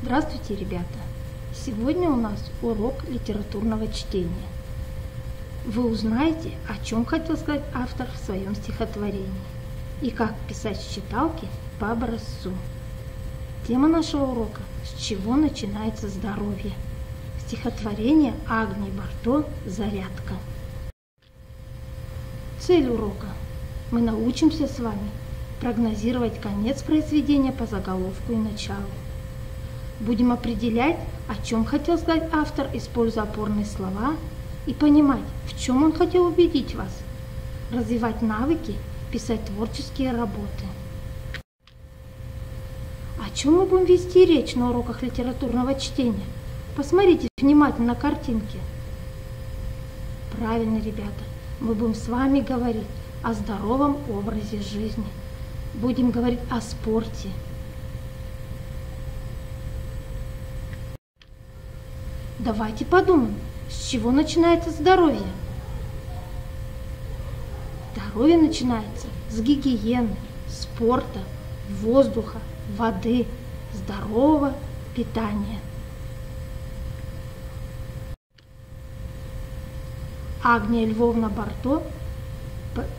Здравствуйте, ребята! Сегодня у нас урок литературного чтения. Вы узнаете, о чем хотел сказать автор в своем стихотворении и как писать считалки по образцу. Тема нашего урока – с чего начинается здоровье. Стихотворение Агнии Барто «Зарядка». Цель урока – мы научимся с вами прогнозировать конец произведения по заголовку и началу. Будем определять, о чем хотел сказать автор, используя опорные слова, и понимать, в чем он хотел убедить вас. Развивать навыки, писать творческие работы. О чем мы будем вести речь на уроках литературного чтения? Посмотрите внимательно на картинки. Правильно, ребята, мы будем с вами говорить о здоровом образе жизни. Будем говорить о спорте, Давайте подумаем, с чего начинается здоровье? Здоровье начинается с гигиены, спорта, воздуха, воды, здорового питания. Агния Львовна Барто,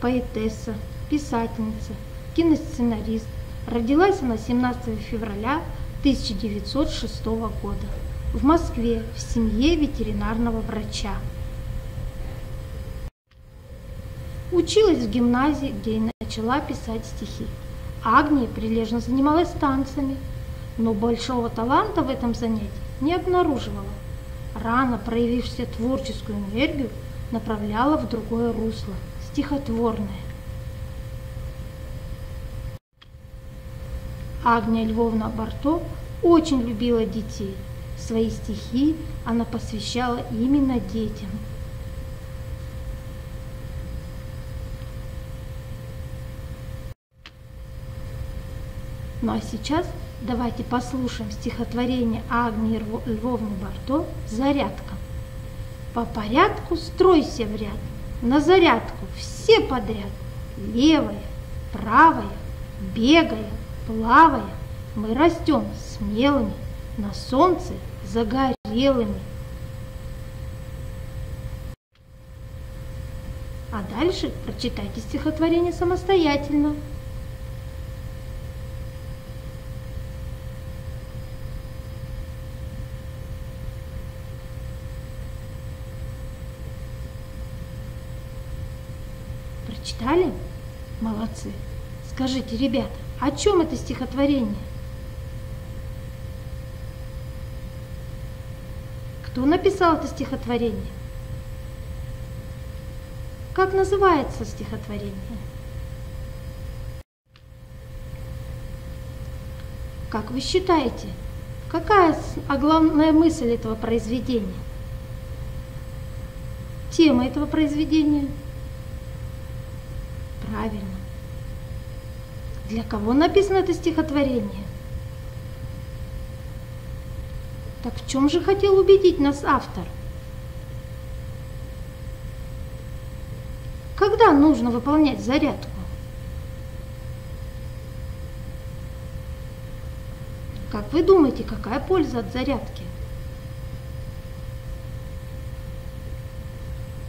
поэтесса, писательница, киносценарист. Родилась она 17 февраля 1906 года в Москве в семье ветеринарного врача. Училась в гимназии, где и начала писать стихи. Агния прилежно занималась танцами, но большого таланта в этом занятии не обнаруживала. Рано проявившая творческую энергию направляла в другое русло, стихотворное. Агния Львовна Барто очень любила детей – Свои стихи она посвящала именно детям. Ну а сейчас давайте послушаем стихотворение Агнии Львовны Барто «Зарядка». По порядку стройся в ряд, на зарядку все подряд. Левая, правая, бегая, плавая, мы растем смелыми, на солнце загорелыми. А дальше прочитайте стихотворение самостоятельно. Прочитали? Молодцы. Скажите, ребята, о чем это стихотворение? Кто написал это стихотворение? Как называется стихотворение? Как вы считаете, какая главная мысль этого произведения? Тема этого произведения? Правильно. Для кого написано это стихотворение? Так в чем же хотел убедить нас автор? Когда нужно выполнять зарядку? Как вы думаете, какая польза от зарядки?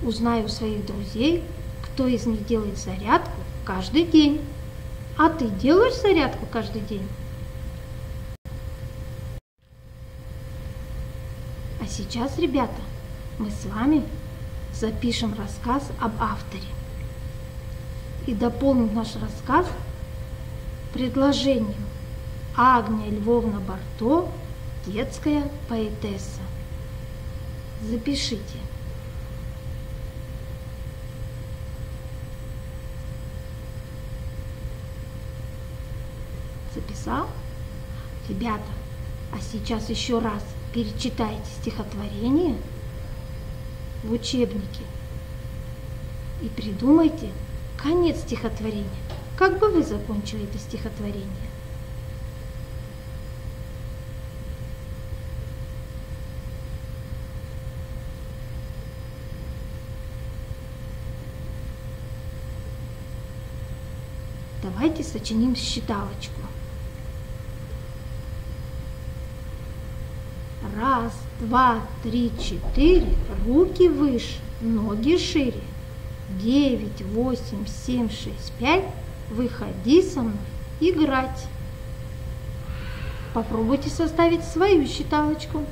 Узнаю у своих друзей, кто из них делает зарядку каждый день. А ты делаешь зарядку каждый день? Сейчас, ребята, мы с вами запишем рассказ об авторе. И дополним наш рассказ предложением Агния Львовна Барто, детская поэтесса. Запишите. Записал? Ребята, а сейчас еще раз – перечитайте стихотворение в учебнике и придумайте конец стихотворения. Как бы вы закончили это стихотворение? Давайте сочиним считалочку. Раз, два, три, четыре. Руки выше, ноги шире. Девять, восемь, семь, шесть, пять. Выходи со мной играть. Попробуйте составить свою считалочку.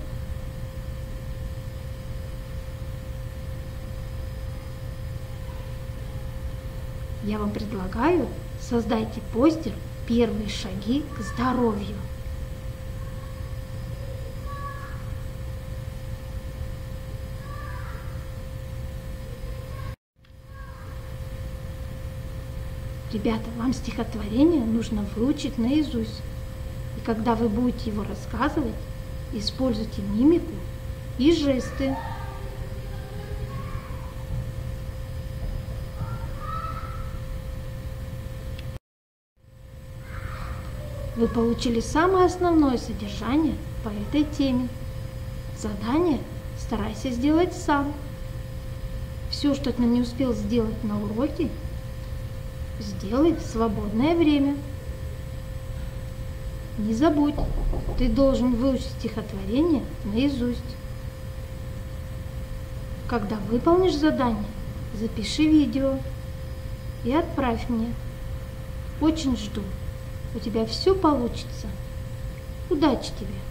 Я вам предлагаю создайте постер «Первые шаги к здоровью». Ребята, вам стихотворение нужно выучить наизусть. И когда вы будете его рассказывать, используйте мимику и жесты. Вы получили самое основное содержание по этой теме. Задание старайся сделать сам. Все, что ты не успел сделать на уроке, сделай в свободное время. Не забудь, ты должен выучить стихотворение наизусть. Когда выполнишь задание, запиши видео и отправь мне. Очень жду. У тебя все получится. Удачи тебе!